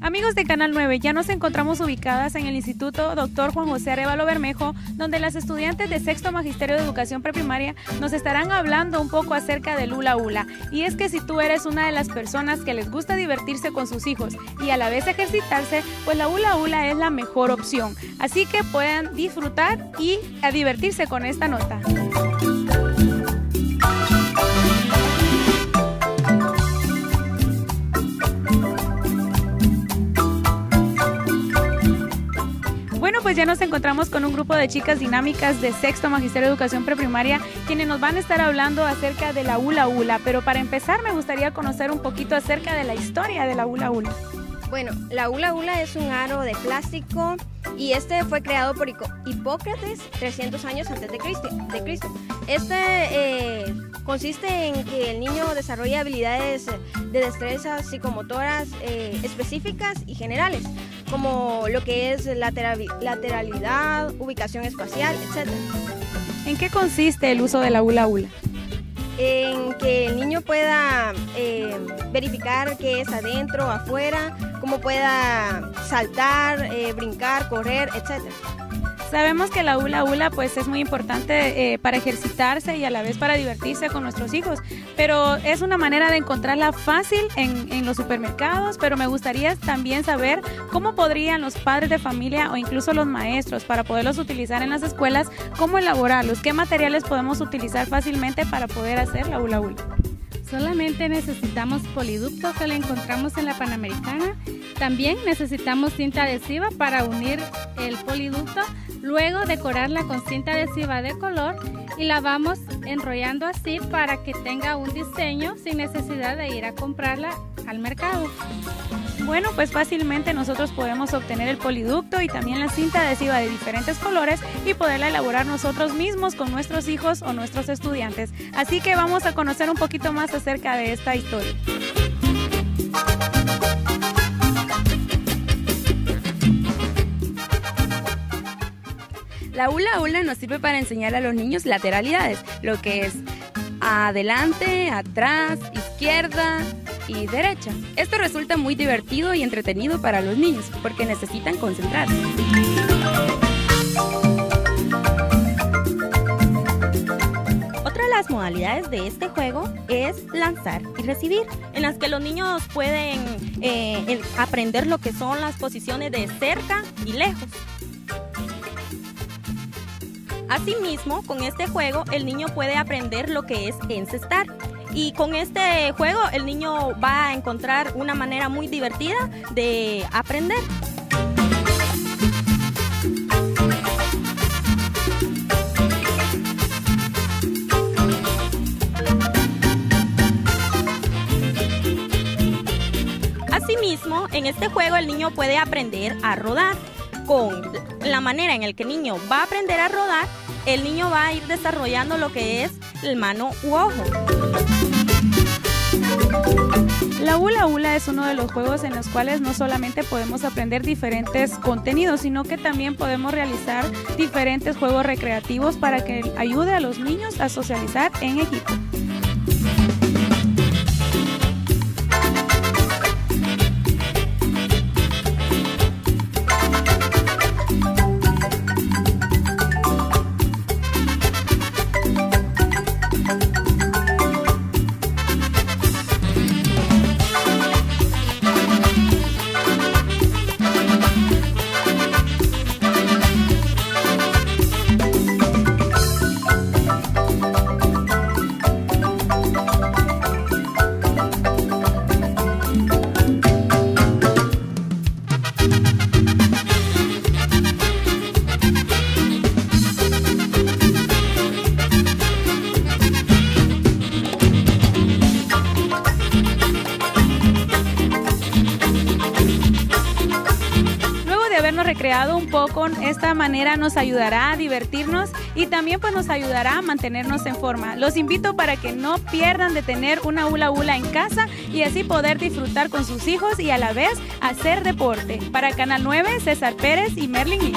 Amigos de Canal 9, ya nos encontramos ubicadas en el Instituto Dr. Juan José Arevalo Bermejo, donde las estudiantes de Sexto Magisterio de Educación Preprimaria nos estarán hablando un poco acerca del hula hula. Y es que si tú eres una de las personas que les gusta divertirse con sus hijos y a la vez ejercitarse, pues la hula hula es la mejor opción. Así que puedan disfrutar y a divertirse con esta nota. Pues ya nos encontramos con un grupo de chicas dinámicas de sexto Magisterio de Educación Preprimaria, quienes nos van a estar hablando acerca de la hula hula. Pero para empezar me gustaría conocer un poquito acerca de la historia de la hula hula. Bueno, la hula hula es un aro de plástico y este fue creado por Hipócrates 300 años antes de Cristo. De Cristo. Este eh, consiste en que el niño desarrolla habilidades de destrezas psicomotoras eh, específicas y generales, como lo que es lateralidad, ubicación espacial, etc. ¿En qué consiste el uso de la hula hula? En que el niño pueda eh, verificar qué es adentro, afuera, cómo pueda saltar, eh, brincar, correr, etc. Sabemos que la hula hula pues es muy importante eh, para ejercitarse y a la vez para divertirse con nuestros hijos, pero es una manera de encontrarla fácil en, en los supermercados, pero me gustaría también saber cómo podrían los padres de familia o incluso los maestros para poderlos utilizar en las escuelas, cómo elaborarlos, qué materiales podemos utilizar fácilmente para poder hacer la hula hula. Solamente necesitamos poliducto que lo encontramos en la Panamericana. También necesitamos cinta adhesiva para unir el poliducto. Luego decorarla con cinta adhesiva de color y la vamos enrollando así para que tenga un diseño sin necesidad de ir a comprarla al mercado. Bueno, pues fácilmente nosotros podemos obtener el poliducto y también la cinta adhesiva de diferentes colores y poderla elaborar nosotros mismos con nuestros hijos o nuestros estudiantes. Así que vamos a conocer un poquito más acerca de esta historia. La hula hula nos sirve para enseñar a los niños lateralidades, lo que es adelante, atrás, izquierda, y derecha. Esto resulta muy divertido y entretenido para los niños porque necesitan concentrarse. Las modalidades de este juego es lanzar y recibir, en las que los niños pueden eh, aprender lo que son las posiciones de cerca y lejos. Asimismo, con este juego el niño puede aprender lo que es encestar, y con este juego el niño va a encontrar una manera muy divertida de aprender. Asimismo, en este juego el niño puede aprender a rodar. Con la manera en la que el niño va a aprender a rodar, el niño va a ir desarrollando lo que es el mano u ojo. La hula hula es uno de los juegos en los cuales no solamente podemos aprender diferentes contenidos, sino que también podemos realizar diferentes juegos recreativos para que ayude a los niños a socializar en equipo. Recreado un poco, esta manera nos ayudará a divertirnos y también pues nos ayudará a mantenernos en forma. Los invito para que no pierdan de tener una hula hula en casa y así poder disfrutar con sus hijos y a la vez hacer deporte. Para Canal 9, César Pérez y Merlin